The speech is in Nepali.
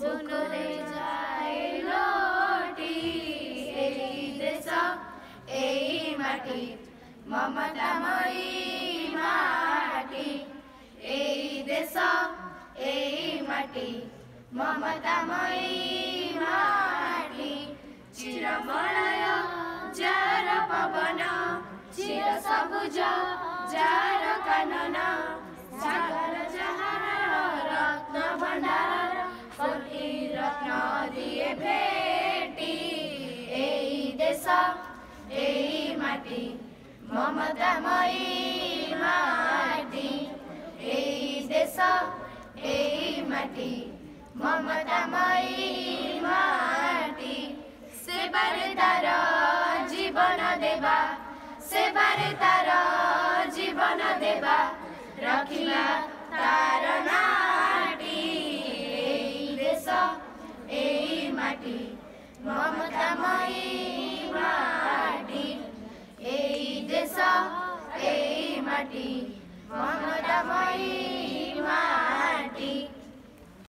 ঝুনুরে যায় লোটি এই দেশ এই মাটি মমতাময়ী মাটি এই দেশ এই মাটি মমতাময়ী মাটি চিরময় জর পবন চির সবুজ ममतामी मामतामय मार जीवन देवास ए ममता Rodney.